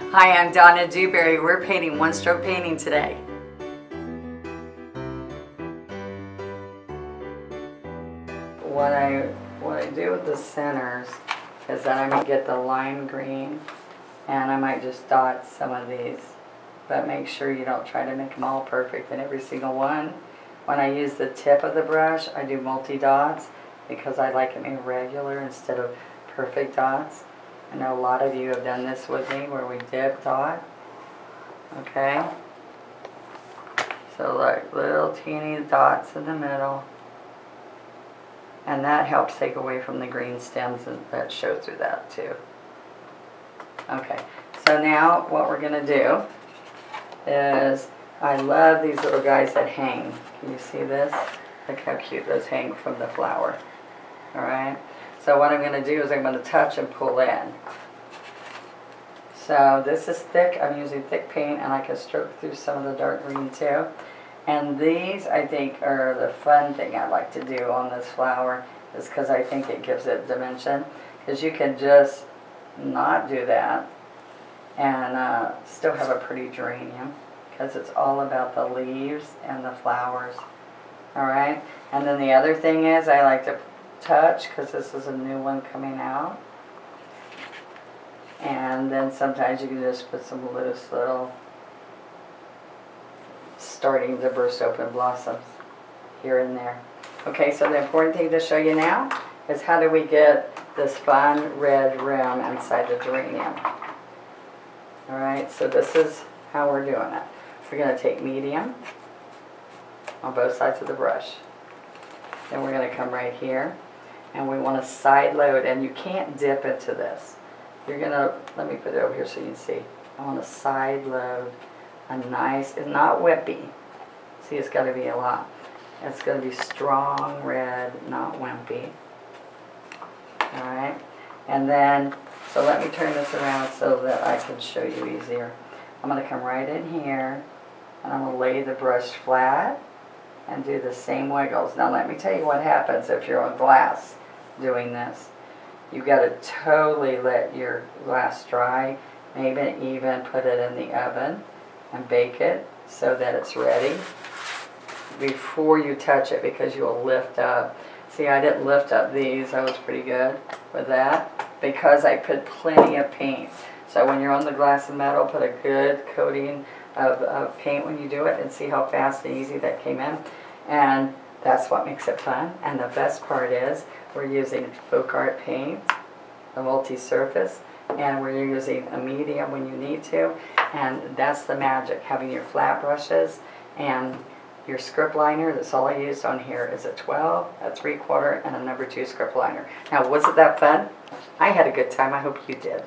Hi, I'm Donna Dewberry. We're painting one stroke painting today. What I what I do with the centers is that I might get the lime green and I might just dot some of these. But make sure you don't try to make them all perfect in every single one. When I use the tip of the brush, I do multi-dots because I like them irregular instead of perfect dots. I know a lot of you have done this with me where we dip dot. Okay? So like little teeny dots in the middle. And that helps take away from the green stems that show through that too. Okay, so now what we're going to do is, I love these little guys that hang. Can you see this? Look how cute those hang from the flower. So what I'm going to do is I'm going to touch and pull in. So this is thick, I'm using thick paint and I can stroke through some of the dark green too. And these, I think, are the fun thing I like to do on this flower is because I think it gives it dimension. Because you can just not do that and uh, still have a pretty geranium because it's all about the leaves and the flowers. Alright? And then the other thing is I like to touch because this is a new one coming out. And then sometimes you can just put some loose little starting to burst open blossoms here and there. Okay, so the important thing to show you now is how do we get this fun red rim inside the geranium. Alright, so this is how we're doing it. We're going to take medium on both sides of the brush. Then we're going to come right here and we want to side load and you can't dip into this. You're going to, let me put it over here so you can see. I want to side load a nice, it's not wimpy. See, it's got to be a lot. It's going to be strong red, not wimpy. Alright, and then, so let me turn this around so that I can show you easier. I'm going to come right in here, and I'm going to lay the brush flat and do the same wiggles. Now let me tell you what happens if you're on glass doing this. You've got to totally let your glass dry, maybe even put it in the oven and bake it so that it's ready before you touch it because you'll lift up. See, I didn't lift up these. I was pretty good with that because I put plenty of paint. So when you're on the glass and metal, put a good coating of, of paint when you do it and see how fast and easy that came in. And that's what makes it fun. And the best part is we're using FolkArt paint, a multi-surface, and we're using a medium when you need to. And that's the magic, having your flat brushes and your script liner. That's all I used on here is a 12, a 3 quarter, and a number 2 script liner. Now, was it that fun? I had a good time. I hope you did.